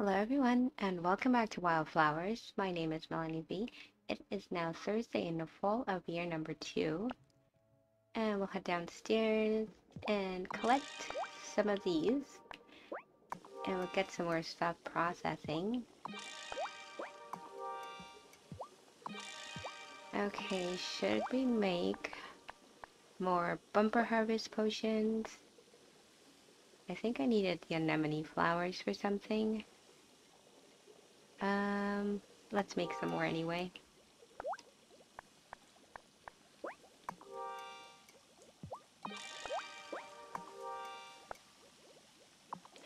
Hello everyone and welcome back to Wylde Flowers. My name is Melene V. It is now Thursday in the fall of year number two. And we'll head downstairs and collect some of these. And we'll get some more stuff processing. Okay, should we make more bumper harvest potions? I think I needed the anemone flowers for something. Um, let's make some more anyway.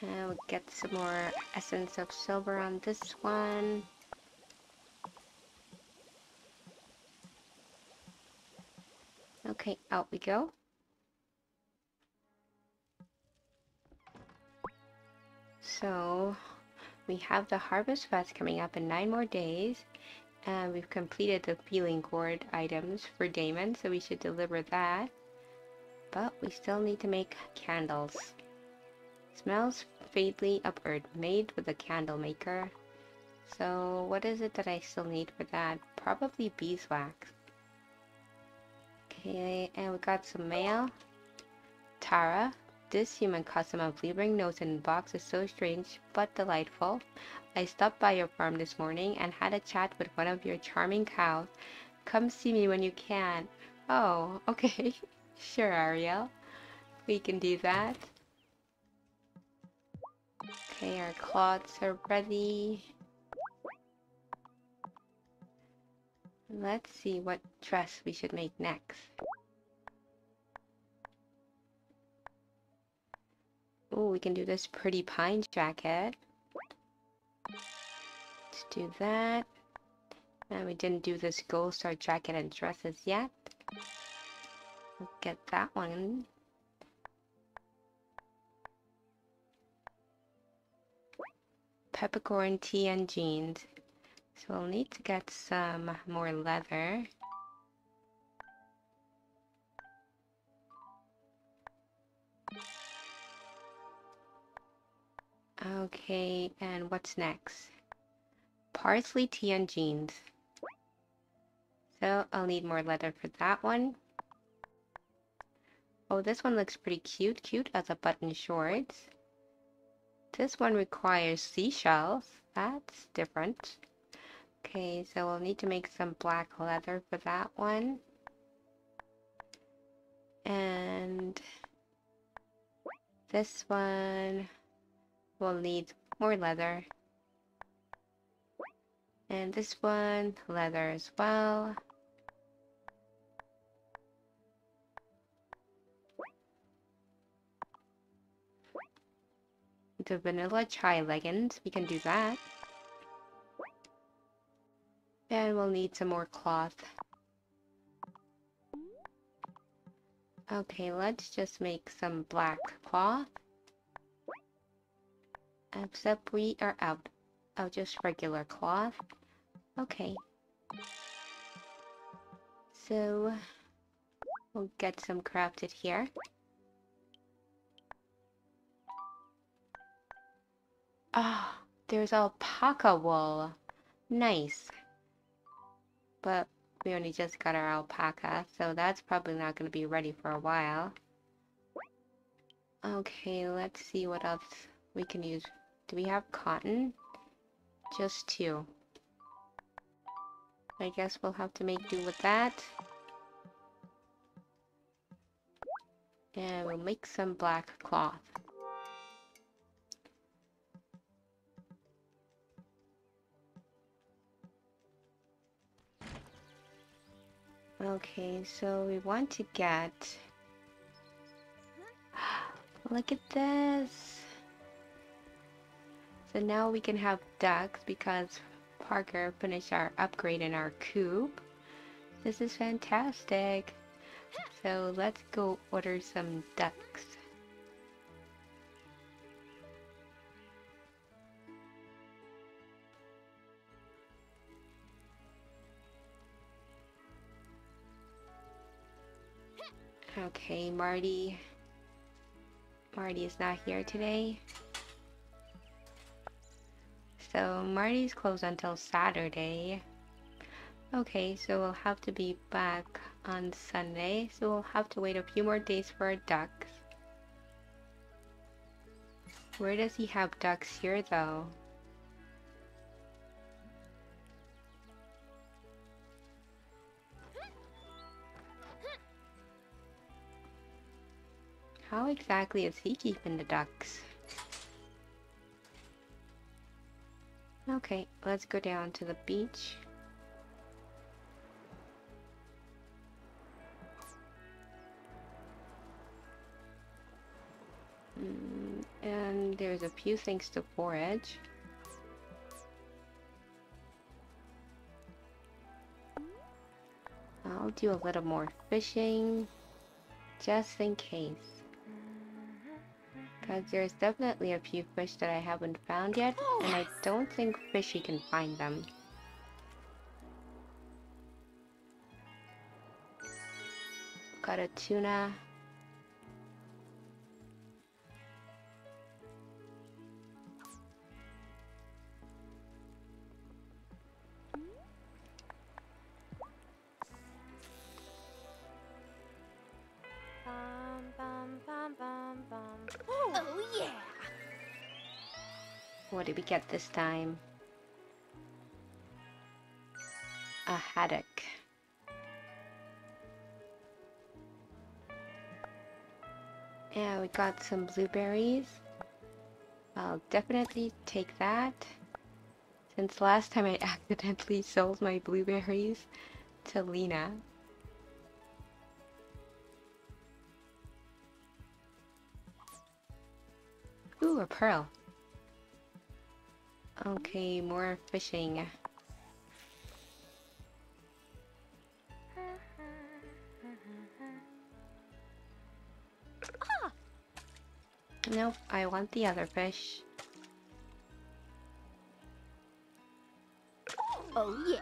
And we'll get some more essence of silver on this one. Okay, out we go. So, we have the Harvest Fest coming up in 9 more days. And we've completed the Feeling Gourd items for Damon, so we should deliver that. But we still need to make candles. Smells faintly upward, made with a candle maker. So what is it that I still need for that? Probably beeswax. Okay, and we got some mail. Tara, this human custom of leaving notes in box is so strange but delightful. I stopped by your farm this morning and had a chat with one of your charming cows. Come see me when you can. Oh, okay. sure, Ariel. We can do that. Okay, our cloths are ready. Let's see what dress we should make next. Oh, we can do this pretty pine jacket. Let's do that. And we didn't do this gold star jacket and dresses yet. We'll get that one. Peppercorn tea and jeans. So we'll need to get some more leather. Okay, and what's next? Parsley tea and jeans. So I'll need more leather for that one. Oh, this one looks pretty cute. Cute as a button shorts. This one requires seashells. That's different. Okay, so we'll need to make some black leather for that one. And this one will need more leather. And this one, leather as well. The vanilla chai leggings, we can do that. And we'll need some more cloth. Okay, let's just make some black cloth. Except we are out of just regular cloth. Okay. So, we'll get some crafted here. Ah, oh, there's alpaca wool. Nice. But we only just got our alpaca, so that's probably not going to be ready for a while. Okay, let's see what else we can use do we have cotton? Just two. I guess we'll have to make do with that. And we'll make some black cloth. Okay, so we want to get... Look at this! So now we can have ducks because Parker finished our upgrade in our coop. This is fantastic. So let's go order some ducks. Okay, Marty. Marty is not here today. So Marty's closed until Saturday. Okay, so we'll have to be back on Sunday, so we'll have to wait a few more days for our ducks. Where does he have ducks here though? How exactly is he keeping the ducks? Okay, let's go down to the beach. Mm, and there's a few things to forage. I'll do a little more fishing just in case. Because there's definitely a few fish that I haven't found yet, and I don't think Fishy can find them. Got a tuna. Bum, bum, bum. Oh, yeah. What did we get this time? A haddock. Yeah, we got some blueberries. I'll definitely take that. Since last time I accidentally sold my blueberries to Lena. A pearl. Okay, more fishing. Ah! Nope, I want the other fish. Oh, yeah.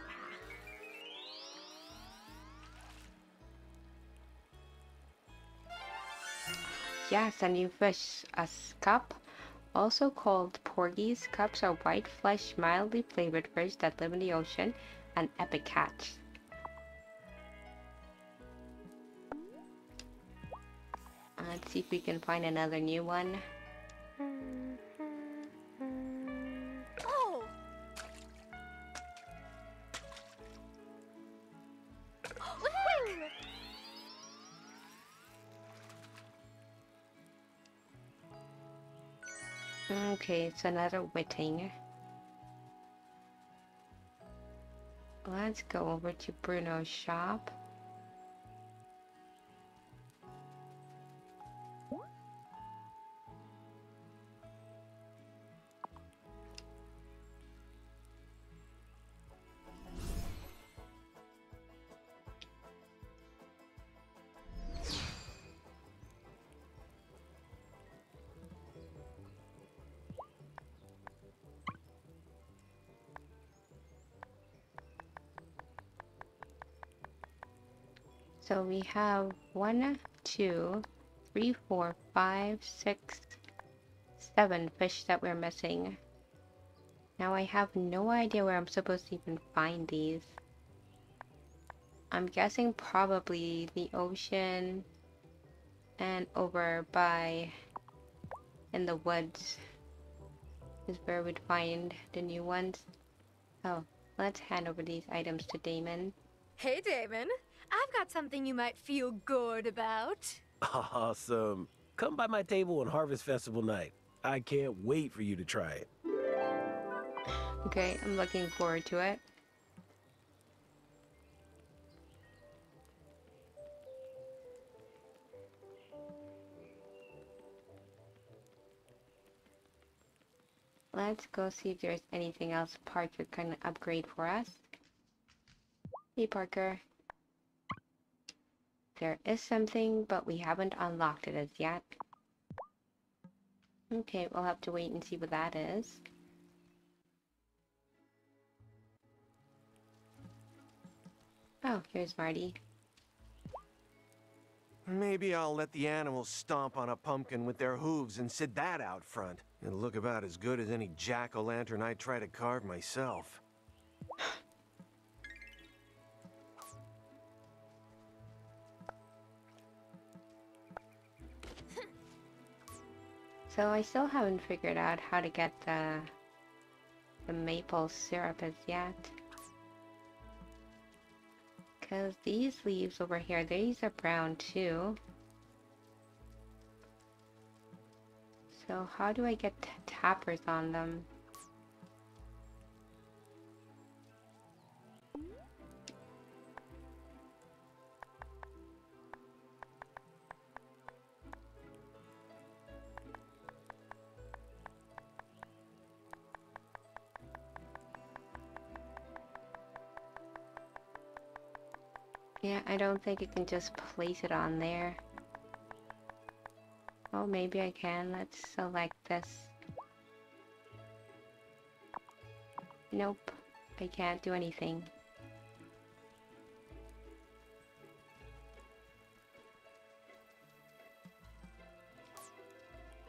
Yes, a new fish, a scup, also called porgies. Scups are white flesh, mildly flavored fish that live in the ocean, an epic catch. Let's see if we can find another new one. Okay, it's another whiting. Let's go over to Bruno's shop. We have one, two, three, four, five, six, seven fish that we're missing. Now I have no idea where I'm supposed to even find these. I'm guessing probably the ocean and over by in the woods is where we'd find the new ones. Oh, let's hand over these items to Damon. Hey, Damon. I've got something you might feel good about. Awesome. Come by my table on Harvest Festival night. I can't wait for you to try it. Okay, I'm looking forward to it. Let's go see if there's anything else Parker can upgrade for us. Hey Parker. There is something, but we haven't unlocked it as yet. Okay, we'll have to wait and see what that is. Oh, here's Marty. Maybe I'll let the animals stomp on a pumpkin with their hooves and sit that out front. It'll look about as good as any jack-o'-lantern I try to carve myself. So I still haven't figured out how to get the the maple syrup as yet. Because these leaves over here, these are brown too. So how do I get tappers on them? Yeah, I don't think you can just place it on there. Oh, maybe I can. Let's select this. Nope, I can't do anything.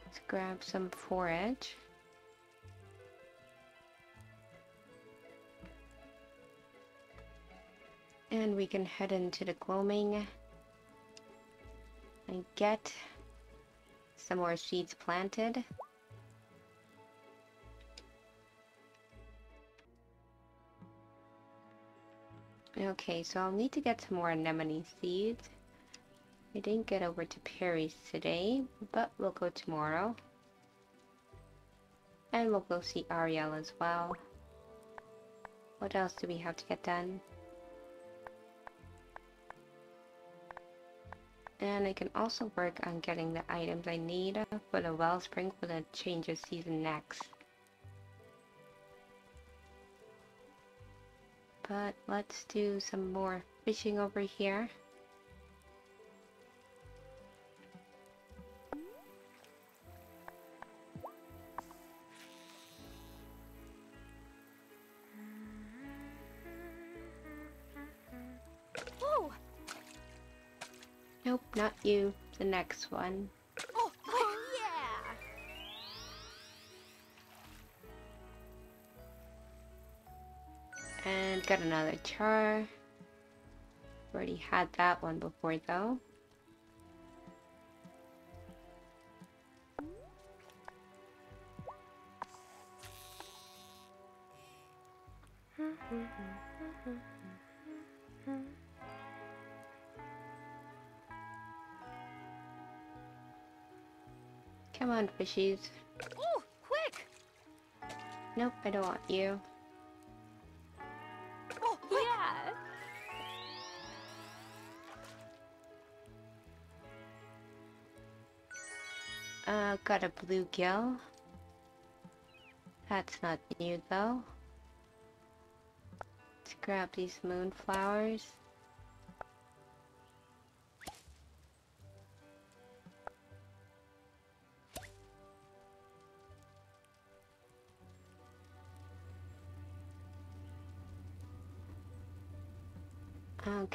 Let's grab some forage. And we can head into the gloaming and get some more seeds planted. Okay, so I'll need to get some more anemone seeds. I didn't get over to Perry's today, but we'll go tomorrow. And we'll go see Ariel as well. What else do we have to get done? And I can also work on getting the items I need for the wellspring for the change of season next. But let's do some more fishing over here. You. The next one. Oh, yeah! And got another char. Already had that one before though. On, fishies. Oh, quick! Nope, I don't want you. Oh, yeah! Uh, got a bluegill. That's not new though. Let's grab these moonflowers.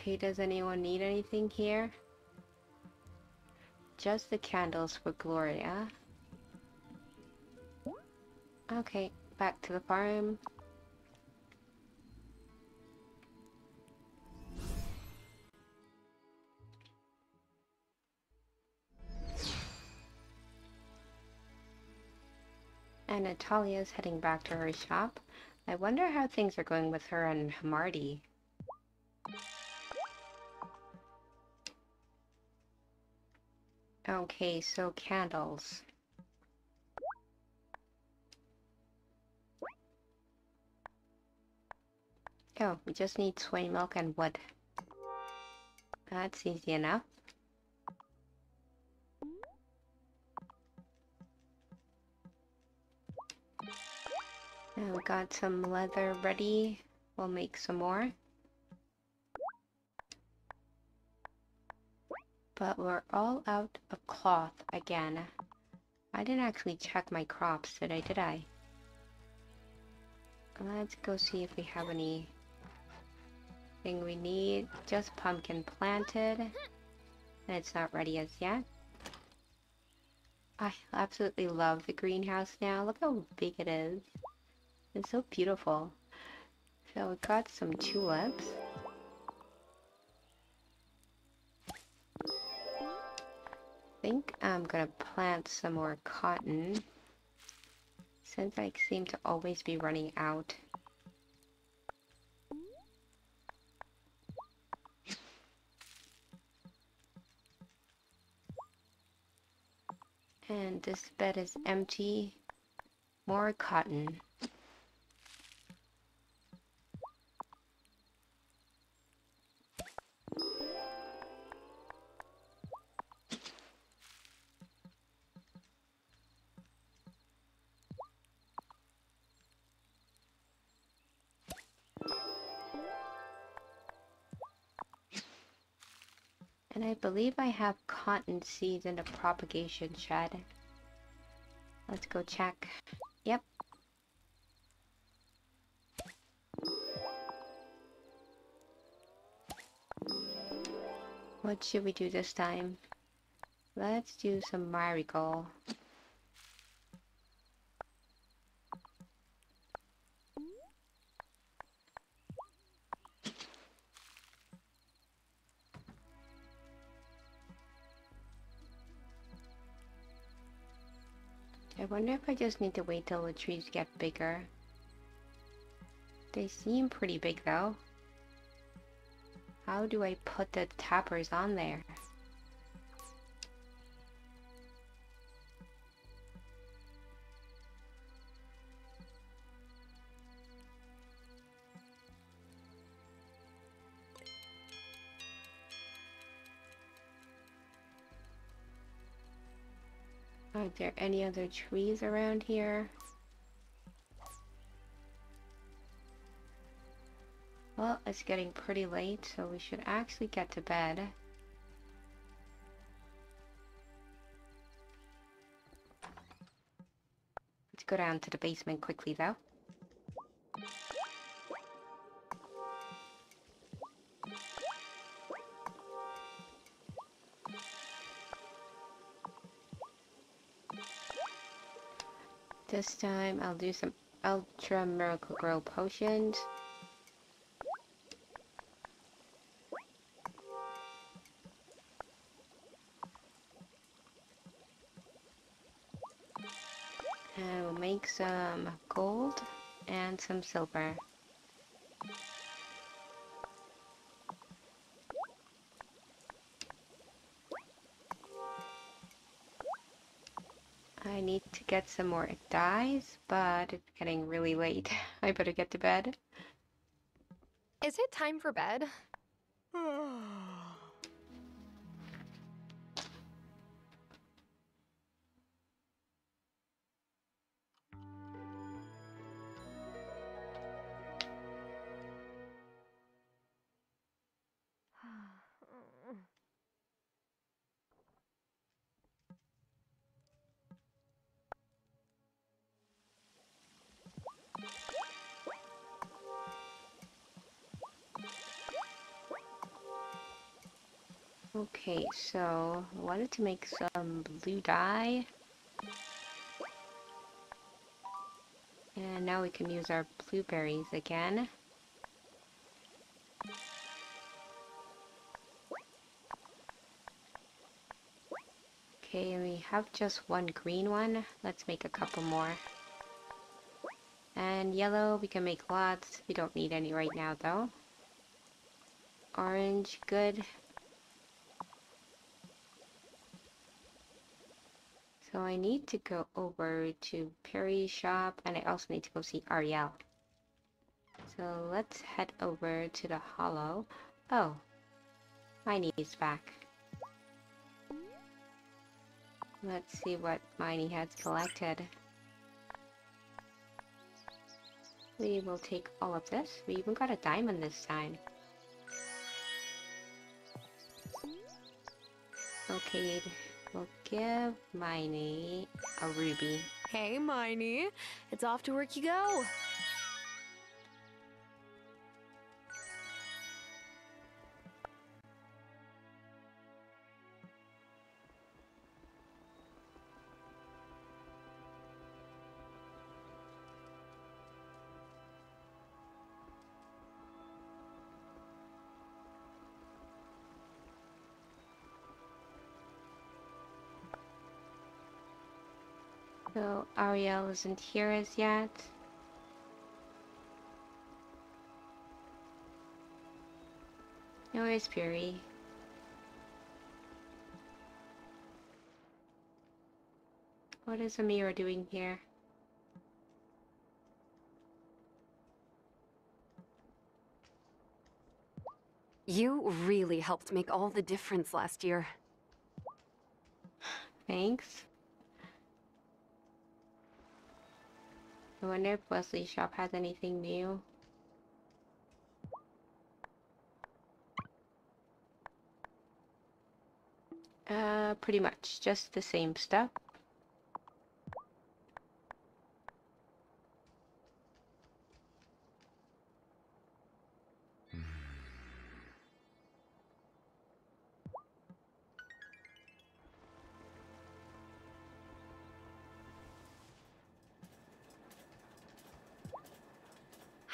Okay, does anyone need anything here? Just the candles for Gloria. Okay, back to the farm. And Natalia's heading back to her shop. I wonder how things are going with her and Marty. Okay, so candles. Oh, we just need soy milk and wood. That's easy enough. Now we got some leather ready. We'll make some more. But we're all out of cloth again. I didn't actually check my crops today, did I? Let's go see if we have any thing we need. Just pumpkin planted. and it's not ready as yet. I absolutely love the greenhouse now. Look how big it is. It's so beautiful. So we got some tulips. Think I'm gonna plant some more cotton since I seem to always be running out. And this bed is empty. More cotton. And I believe I have cotton seeds in the propagation shed. Let's go check. Yep. What should we do this time? Let's do some marigold. Wonder if I just need to wait till the trees get bigger. They seem pretty big though. How do I put the tappers on there? Are there any other trees around here? Well, it's getting pretty late, so we should actually get to bed. Let's go down to the basement quickly, though. This time I'll do some Ultra Miracle Grow potions. And we'll make some gold and some silver. Get some more dyes, but it's getting really late. I better get to bed. Is it time for bed? Okay, so I wanted to make some blue dye. And now we can use our blueberries again. Okay, we have just one green one. Let's make a couple more. And yellow, we can make lots. We don't need any right now though. Orange, good. So I need to go over to Perry's shop and I also need to go see Ariel. So let's head over to the hollow. Oh, Miney's back. Let's see what Miney has collected. We will take all of this. We even got a diamond this time. Okay, we'll give Miney a ruby. Hey, Miney. It's off to work you go. Ariel isn't here as yet. Where's Fury? What is Amira doing here? You really helped make all the difference last year. Thanks. I wonder if Wesley's shop has anything new. Uh, pretty much just the same stuff.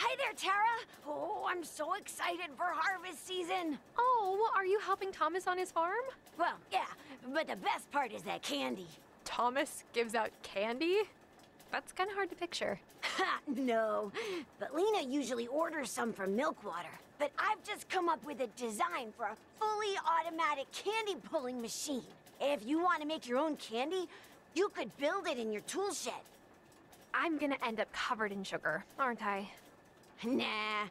Hi there, Tara. Oh, I'm so excited for harvest season. Oh, are you helping Thomas on his farm? Well, yeah, but the best part is that candy. Thomas gives out candy? That's kind of hard to picture. Ha, no. But Lena usually orders some from Milkwater. But I've just come up with a design for a fully automatic candy pulling machine. If you want to make your own candy, you could build it in your tool shed. I'm gonna end up covered in sugar, aren't I? Nah.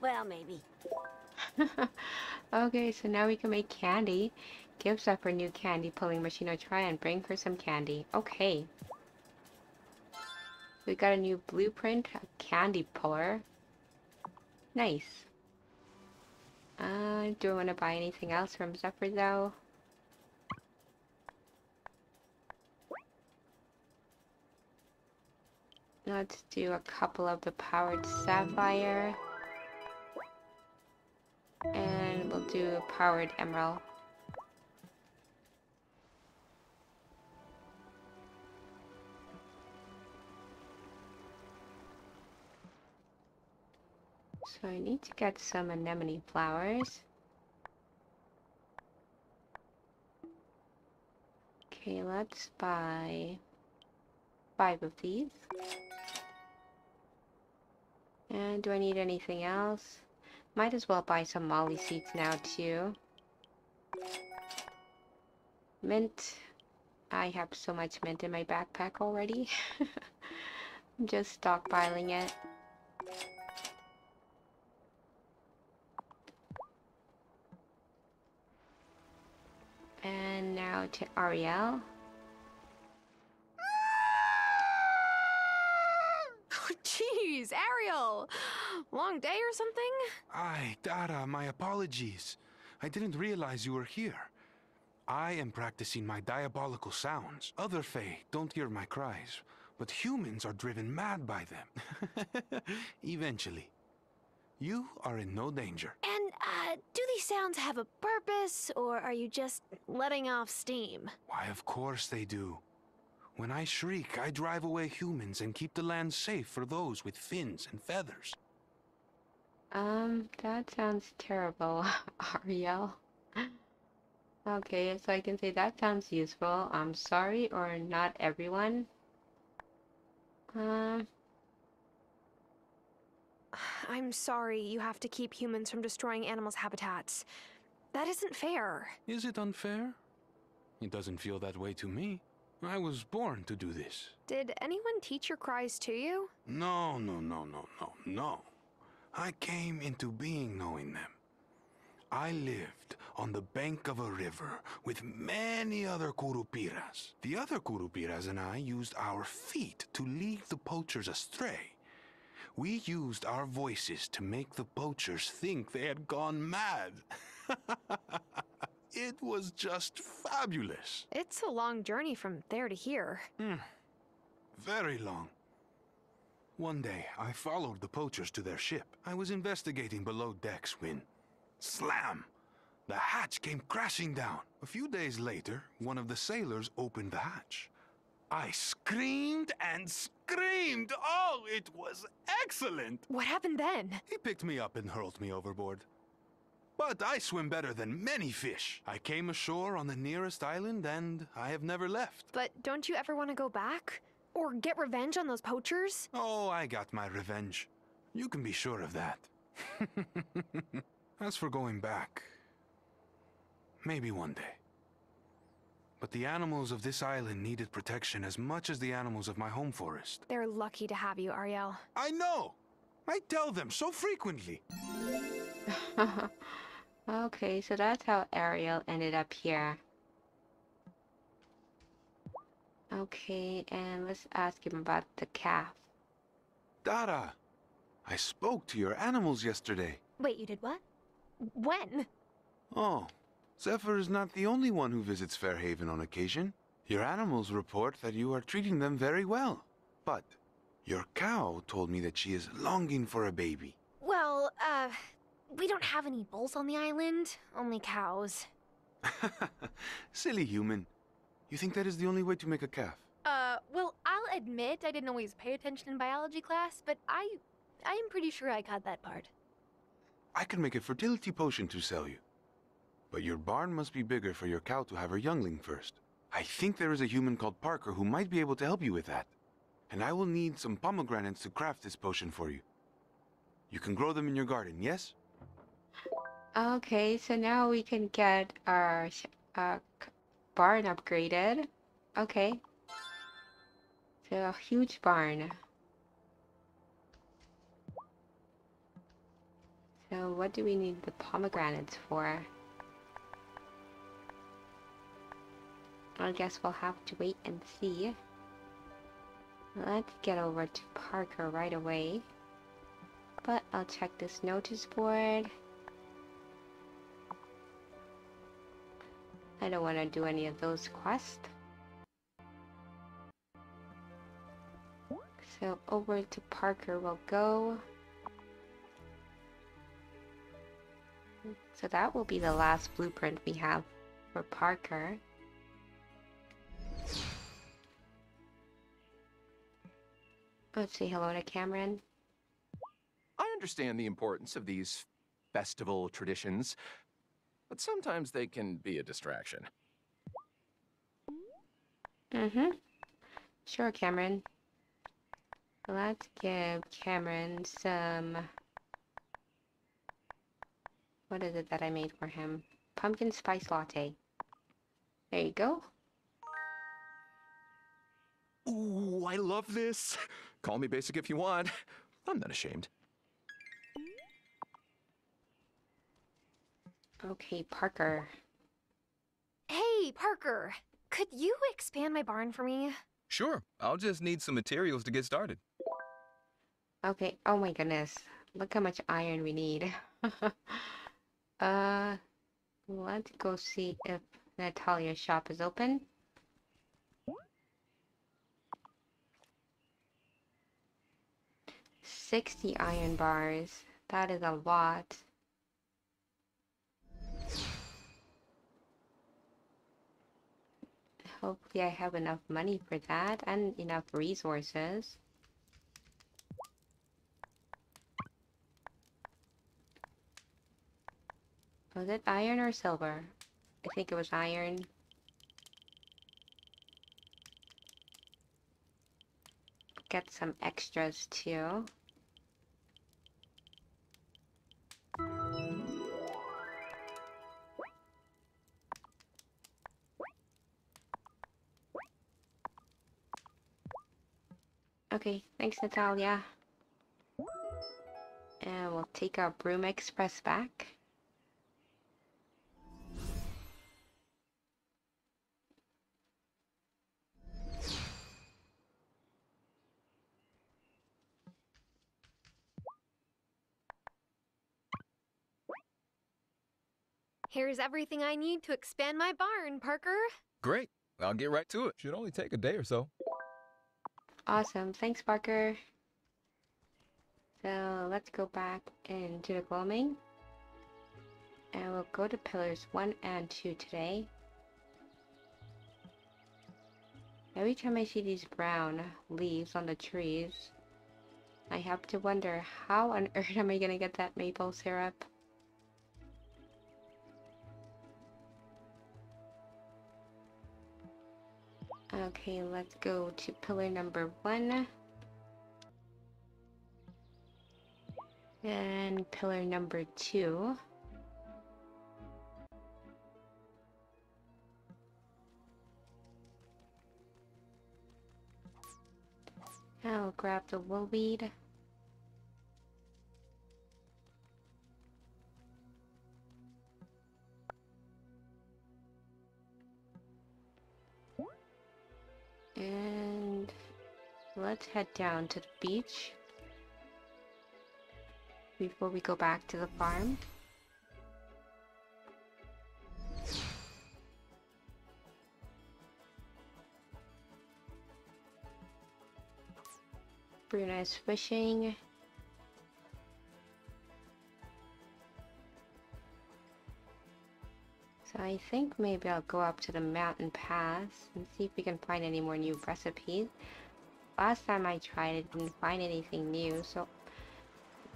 Well, maybe. okay, so now we can make candy. Gives up her new candy pulling machine try and bring her some candy. Okay. We got a new blueprint, a candy puller. Nice. Uh, do I want to buy anything else from Zephyr though? Let's do a couple of the powered sapphire. And we'll do a powered emerald. So I need to get some anemone flowers. Okay, let's buy five of these. And do I need anything else? Might as well buy some molly seeds now too. Mint. I have so much mint in my backpack already. I'm just stockpiling it. And now to Ariel. Jeez, Ariel! Long day or something? Ay, Tara, my apologies. I didn't realize you were here. I am practicing my diabolical sounds. Other Fae don't hear my cries, but humans are driven mad by them. Eventually. You are in no danger. And, uh, do these sounds have a purpose, or are you just letting off steam? Why, of course they do. When I shriek, I drive away humans and keep the land safe for those with fins and feathers. Um, that sounds terrible, Ariel. Okay, so I can say that sounds useful. I'm sorry, or not everyone. Um, I'm sorry you have to keep humans from destroying animals' habitats. That isn't fair. Is it unfair? It doesn't feel that way to me. I was born to do this. Did anyone teach your cries to you? No, no, no, no, no, no. I came into being knowing them. I lived on the bank of a river with many other Kurupiras. The other Kurupiras and I used our feet to lead the poachers astray. We used our voices to make the poachers think they had gone mad. it was just fabulous. It's a long journey from there to here. Hmm. Very long. One day, I followed the poachers to their ship. I was investigating below decks when... Slam! The hatch came crashing down. A few days later, one of the sailors opened the hatch. I screamed and screamed! Oh, it was excellent! What happened then? He picked me up and hurled me overboard. But I swim better than many fish. I came ashore on the nearest island and I have never left. But don't you ever want to go back? Or get revenge on those poachers? Oh, I got my revenge. You can be sure of that. As for going back, maybe one day. But the animals of this island needed protection as much as the animals of my home forest. They're lucky to have you, Ariel. I know! I tell them so frequently. okay, so that's how Ariel ended up here. Okay, and let's ask him about the calf. Tara, I spoke to your animals yesterday. Wait, you did what? When? Oh, Zephyr is not the only one who visits Fairhaven on occasion. Your animals report that you are treating them very well. But your cow told me that she is longing for a baby. Well, uh, we don't have any bulls on the island, only cows. Silly human. You think that is the only way to make a calf? Uh, well, I'll admit I didn't always pay attention in biology class, but I. I am pretty sure I caught that part. I can make a fertility potion to sell you. But your barn must be bigger for your cow to have her youngling first. I think there is a human called Parker who might be able to help you with that. And I will need some pomegranates to craft this potion for you. You can grow them in your garden, yes? Okay, so now we can get our uh, barn upgraded. Okay. So a huge barn. So what do we need the pomegranates for? I guess we'll have to wait and see. Let's get over to Parker right away. But I'll check this notice board. I don't want to do any of those quests. So over to Parker we'll go. So that will be the last blueprint we have for Parker. Let's say hello to Cameron. I understand the importance of these festival traditions, but sometimes they can be a distraction. Mm-hmm. Sure, Cameron. Let's give Cameron some... What is it that I made for him? Pumpkin spice latte. There you go. Ooh, I love this. Call me basic if you want. I'm not ashamed. Okay, Parker. Hey, Parker! Could you expand my barn for me? Sure, I'll just need some materials to get started. Okay, oh my goodness. Look how much iron we need. uh, let's go see if Natalia's shop is open. Sixty iron bars. That is a lot. Hopefully I have enough money for that and enough resources. Was it iron or silver? I think it was iron. Get some extras too. Okay, thanks Natalia. And we'll take our Broom Express back. Here's everything I need to expand my barn, Parker. Great, I'll get right to it. Should only take a day or so. Awesome, thanks Parker. So let's go back into the gloaming. And we'll go to pillars 1 and 2 today. Every time I see these brown leaves on the trees, I have to wonder how on earth am I gonna get that maple syrup? Okay, let's go to pillar number one. And pillar number two. I'll grab the wool And let's head down to the beach before we go back to the farm. Bruno's fishing. I think maybe I'll go up to the mountain pass and see if we can find any more new recipes. Last time I tried it, didn't find anything new, so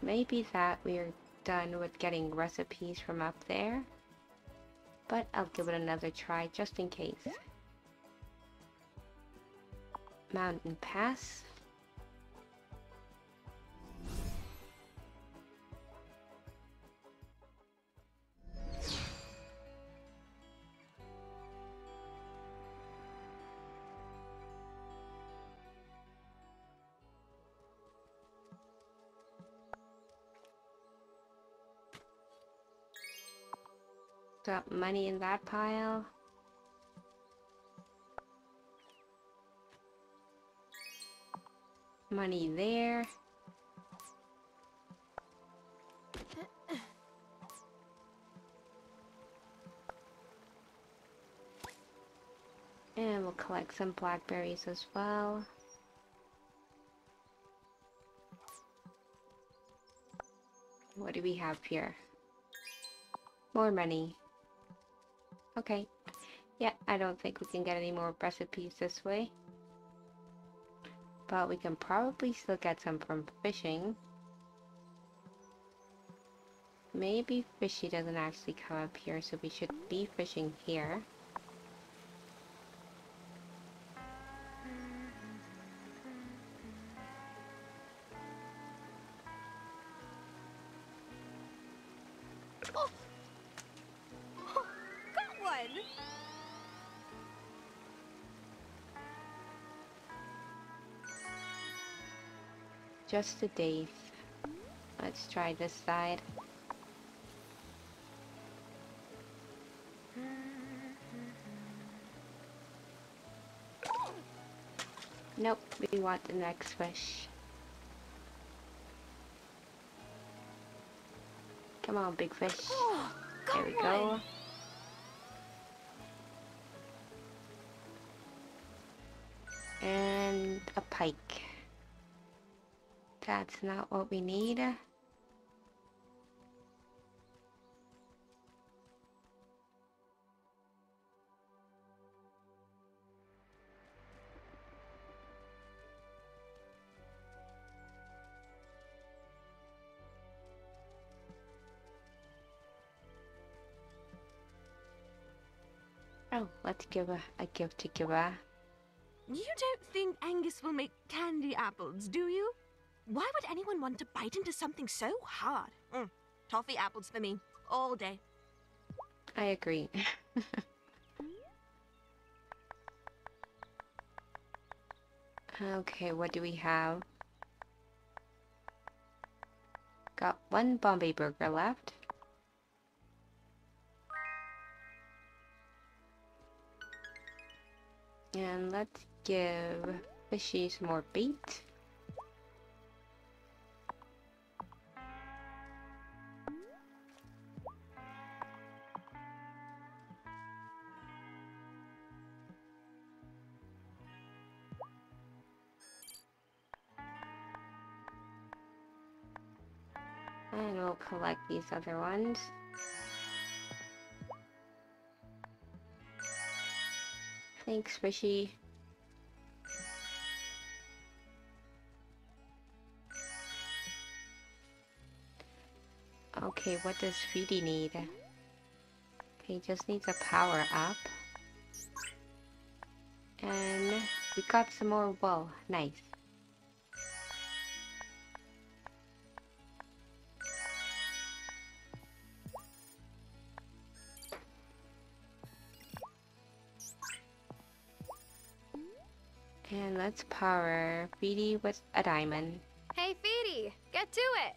maybe that we're done with getting recipes from up there. But I'll give it another try just in case. Mountain Pass. Got money in that pile. Money there. And we'll collect some blackberries as well. What do we have here? More money. Okay. Yeah, I don't think we can get any more recipes this way. But we can probably still get some from fishing. Maybe fishy doesn't actually come up here, so we should be fishing here. Just a days. Let's try this side. Nope, we want the next fish. Come on, big fish. Oh, There we one! go. And a pike. That's not what we need. Oh, let's give a, a gift to Giba. You don't think Angus will make candy apples, do you? Why would anyone want to bite into something so hard? Mm, toffee apples for me, all day. I agree. okay, what do we have? Got one Bombay burger left. And let's give Fishy some more bait. Collect these other ones. Thanks, Fishy. Okay, what does Feedy need? Okay, just needs a power up. And we got some more wool. Nice. Let's power Feedy with a diamond. Hey, Feedy, get to it.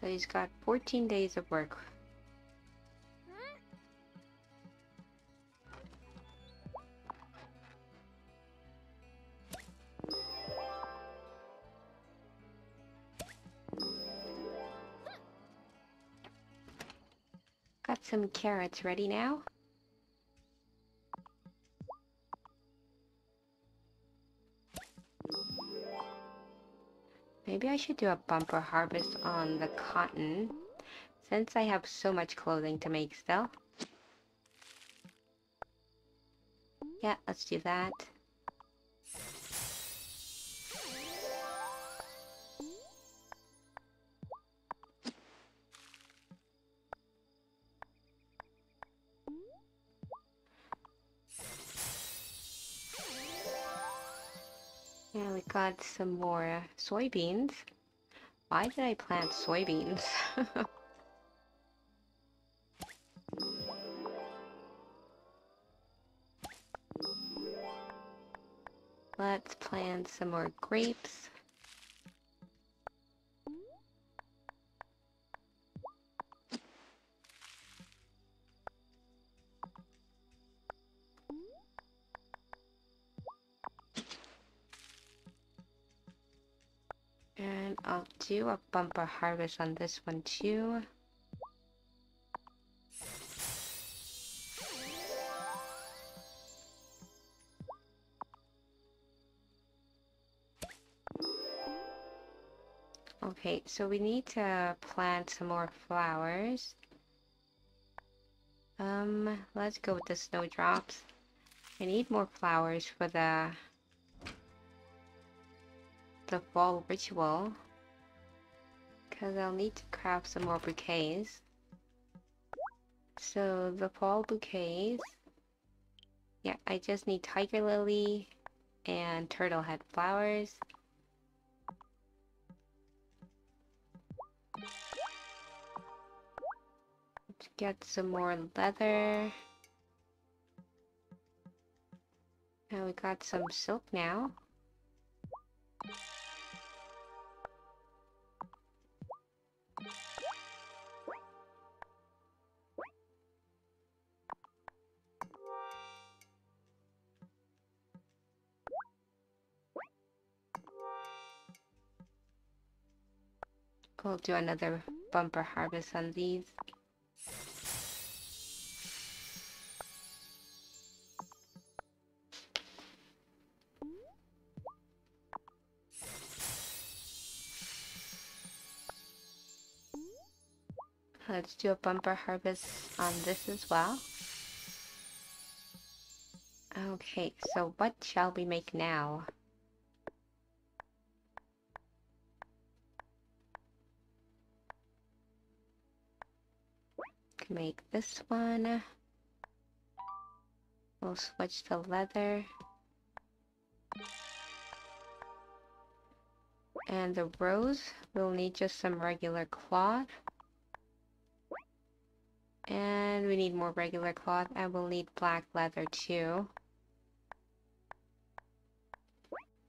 So he's got 14 days of work. Got some carrots ready now. I should do a bumper harvest on the cotton, since I have so much clothing to make still. Yeah, let's do that. Some more soybeans. Why did I plant soybeans? Let's plant some more grapes. I'll do a bumper harvest on this one too. Okay, so we need to plant some more flowers. Um, let's go with the snowdrops. I need more flowers for the the fall ritual because I'll need to craft some more bouquets. So the fall bouquets, yeah, I just need tiger lily and turtle head flowers. Let's get some more leather. And we got some silk now. We'll do another bumper harvest on these. Let's do a bumper harvest on this as well. Okay, so what shall we make now? Make this one. We'll switch to leather. And the rose, we'll need just some regular cloth. And we need more regular cloth and we'll need black leather too.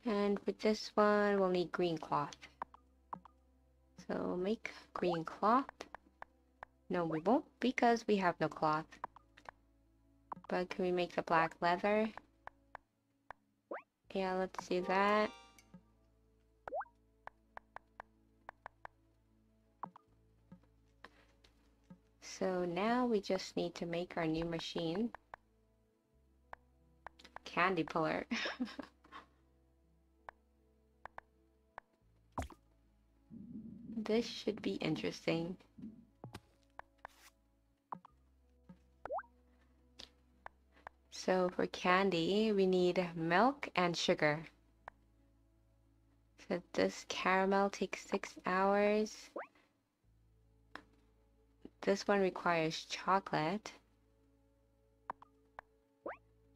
And with this one, we'll need green cloth. So make green cloth. No, we won't because we have no cloth. But can we make the black leather? Yeah, let's do that. So now we just need to make our new machine. Candy puller. this should be interesting. So for candy, we need milk and sugar. So this caramel takes six hours. This one requires chocolate.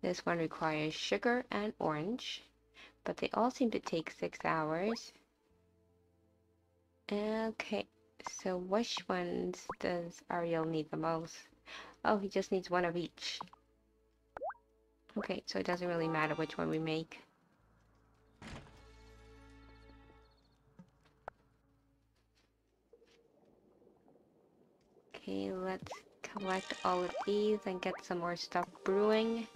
This one requires sugar and orange, but they all seem to take six hours. Okay, so which ones does Aryel need the most? Oh, he just needs one of each. Okay, so it doesn't really matter which one we make. Okay, let's collect all of these and get some more stuff brewing.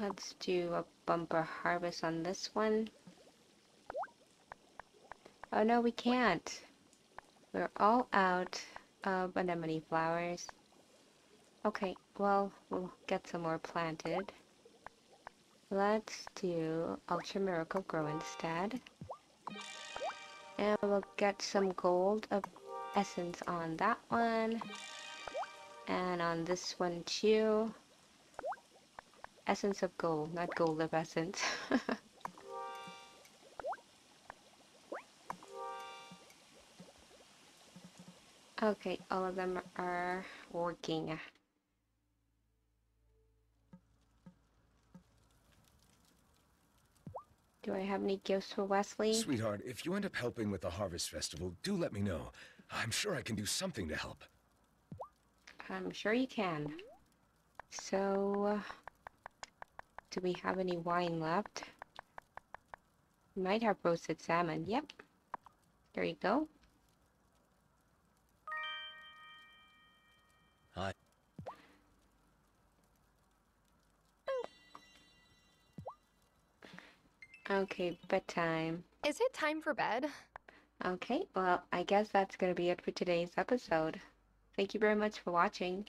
Let's do a bumper harvest on this one. Oh no, we can't. We're all out of anemone flowers. Okay, well, we'll get some more planted. Let's do Ultra Miracle Grow instead. And we'll get some gold of essence on that one. And on this one too. Essence of gold, not gold of essence. okay, all of them are working. Do I have any gifts for Wesley? Sweetheart, if you end up helping with the Harvest Festival, do let me know. I'm sure I can do something to help. I'm sure you can. So, do we have any wine left? Might have roasted salmon. Yep. There you go. Okay, bedtime. Is it time for bed? Okay, well, I guess that's going to be it for today's episode. Thank you very much for watching.